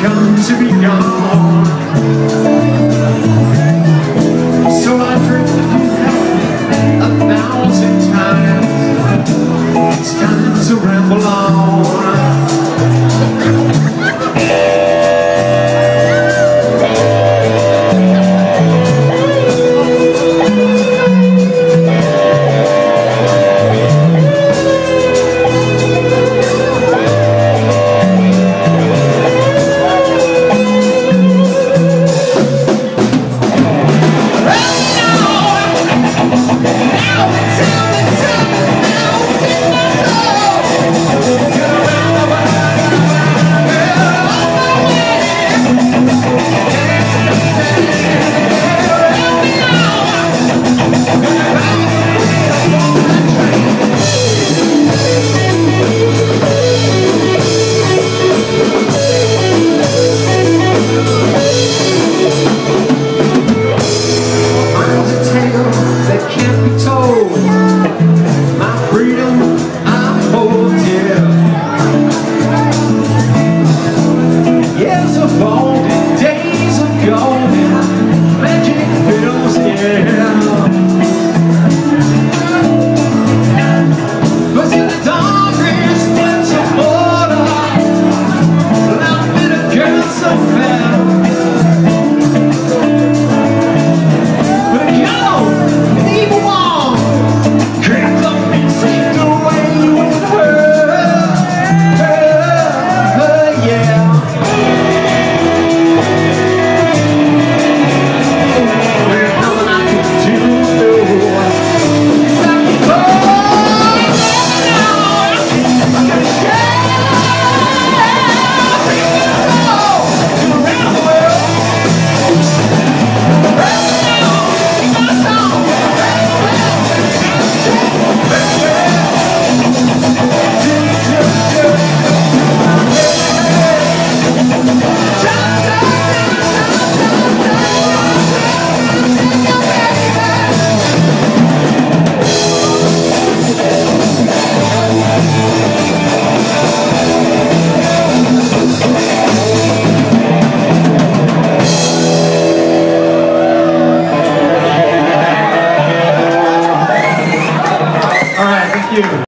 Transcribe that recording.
come to be gone